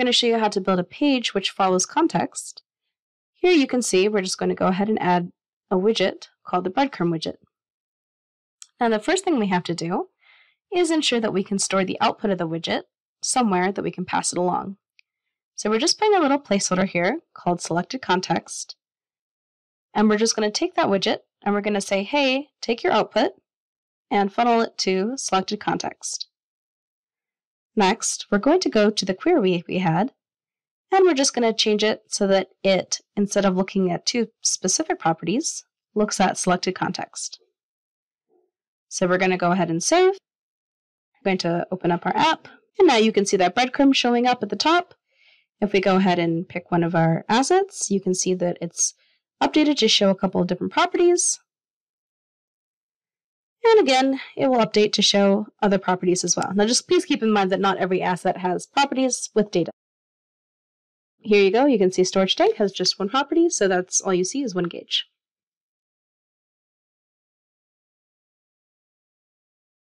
Going to show you how to build a page which follows context. Here you can see we're just going to go ahead and add a widget called the breadcrumb widget. Now the first thing we have to do is ensure that we can store the output of the widget somewhere that we can pass it along. So we're just putting a little placeholder here called selected context. And we're just going to take that widget and we're going to say, hey, take your output and funnel it to selected context. Next, we're going to go to the query we had and we're just going to change it so that it, instead of looking at two specific properties, looks at selected context. So we're going to go ahead and save. We're going to open up our app. And now you can see that breadcrumb showing up at the top. If we go ahead and pick one of our assets, you can see that it's updated to show a couple of different properties. And again, it will update to show other properties as well. Now just please keep in mind that not every asset has properties with data. Here you go, you can see storage tank has just one property, so that's all you see is one gauge.